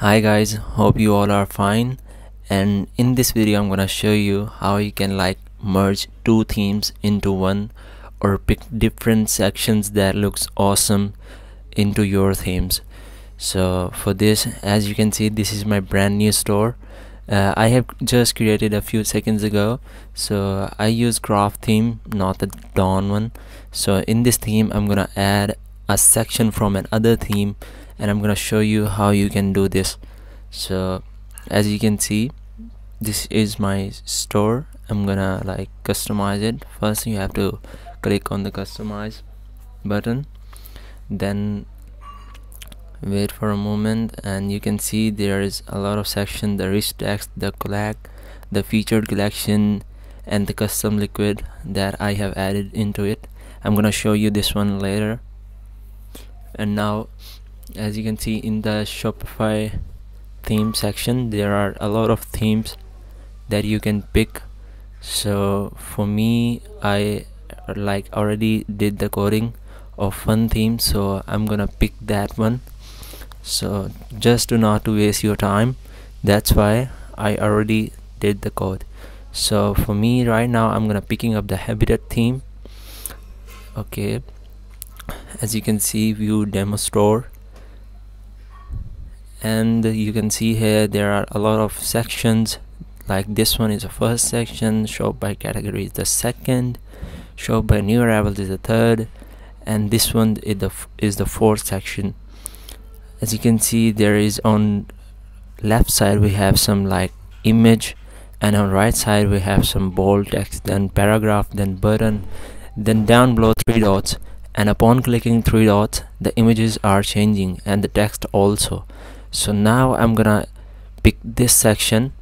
hi guys hope you all are fine. And in this video i'm gonna show you how you can like merge two themes into one or pick different sections that looks awesome into your themes. So for this as you can see this is my brand new store. Uh, I have just created a few seconds ago. So I use Craft theme not the dawn one. So in this theme I'm gonna add a section from another theme and I'm gonna show you how you can do this. So as you can see this is my store. I'm gonna like customize it. First you have to click on the customize button. Then wait for a moment and you can see there is a lot of section. The rich text the collect the featured collection and the custom liquid that I have added into it. I'm gonna show you this one later and now as you can see in the Shopify theme section there are a lot of themes that you can pick. So for me I like already did the coding of one theme so I'm gonna pick that one. So just to not waste your time. That's why I already did the code. So for me right now I'm gonna picking up the habitat theme. Okay as you can see view demo store. And you can see here there are a lot of sections. Like this one is the first section show by category is the second show by new arrivals is the third and this one is the is the fourth section. As you can see there is on left side we have some like image and on right side we have some bold text then paragraph then button then down below three dots and upon clicking three dots the images are changing and the text also. So now I'm gonna pick this section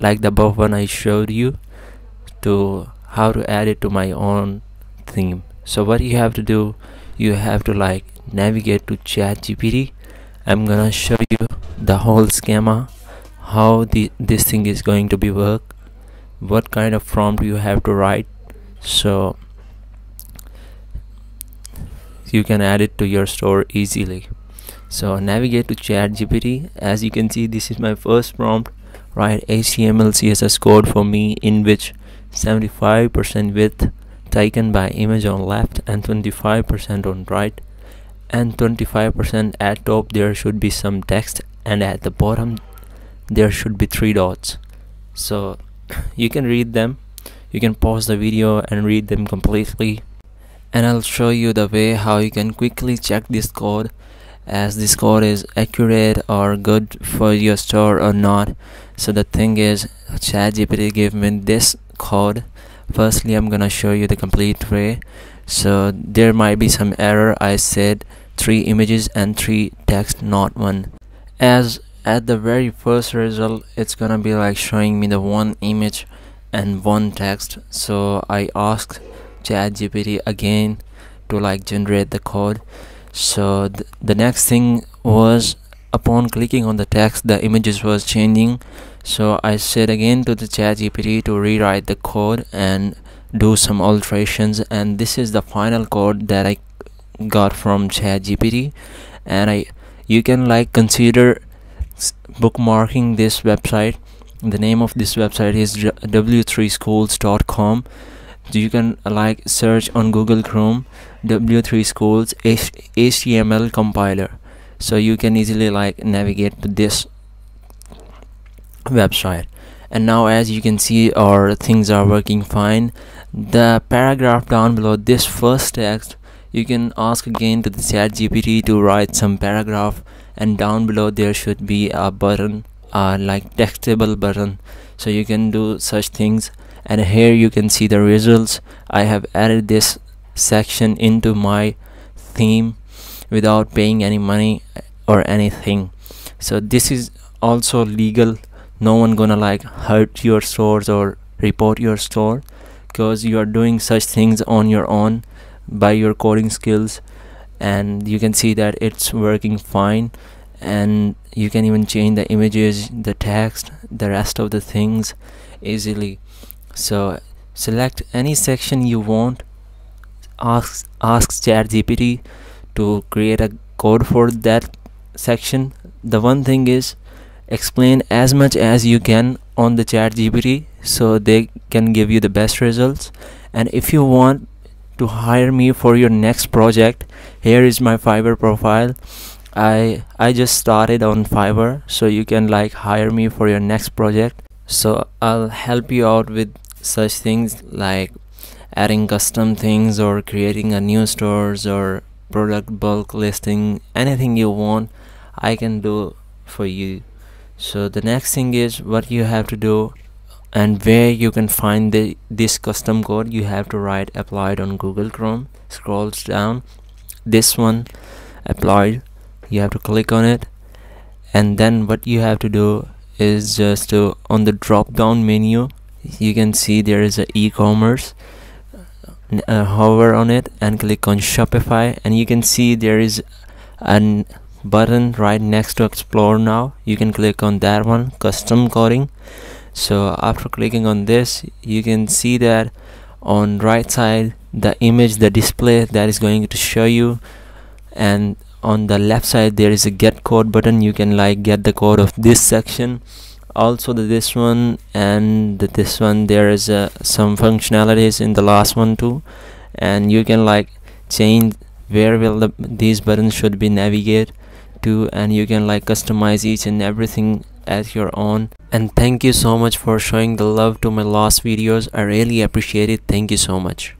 like the above one I showed you to how to add it to my own theme. So what you have to do you have to like navigate to ChatGPT. I'm gonna show you the whole schema how the this thing is going to be work what kind of prompt you have to write. So you can add it to your store easily. So navigate to ChatGPT as you can see this is my first prompt. Write HTML CSS code for me in which 75% width taken by image on left and 25% on right and 25% at top there should be some text and at the bottom there should be three dots. So you can read them. You can pause the video and read them completely and I'll show you the way how you can quickly check this code as this code is accurate or good for your store or not. So the thing is ChatGPT gave me this code. Firstly I'm gonna show you the complete way. So there might be some error. I said three images and three text not one. As at the very first result it's gonna be like showing me the one image and one text. So I asked ChatGPT again to like generate the code. So th the next thing was upon clicking on the text the images was changing. So I said again to the ChatGPT to rewrite the code and do some alterations. And this is the final code that I got from ChatGPT and I you can like consider bookmarking this website. The name of this website is w3schools.com you can like search on google chrome w3 schools html compiler. So you can easily like navigate to this website. And now as you can see our things are working fine. The paragraph down below this first text you can ask again to the chat gpt to write some paragraph. And down below there should be a button uh, like textable button. So you can do such things and here you can see the results. I have added this section into my theme without paying any money or anything. So this is also legal. No one gonna like hurt your stores or report your store because you are doing such things on your own by your coding skills. And you can see that it's working fine. And you can even change the images the text the rest of the things easily so select any section you want. Ask ask ChatGPT to create a code for that section. The one thing is explain as much as you can on the ChatGPT so they can give you the best results. And if you want to hire me for your next project here is my fiverr profile. I i just started on fiverr so you can like hire me for your next project. So i'll help you out with such things like adding custom things or creating a new stores or product bulk listing anything you want i can do for you. So the next thing is what you have to do and where you can find the this custom code you have to write applied on google chrome. Scrolls down. This one applied you have to click on it. And then what you have to do is just to on the drop down menu you can see there is a e-commerce uh, hover on it and click on shopify and you can see there is a button right next to explore now. You can click on that one custom coding. So after clicking on this you can see that on right side the image the display that is going to show you and on the left side there is a get code button. You can like get the code of this section also the this one and the, this one there is uh, some functionalities in the last one too. And you can like change where will the, these buttons should be navigate to and you can like customize each and everything as your own. And thank you so much for showing the love to my last videos. I really appreciate it. Thank you so much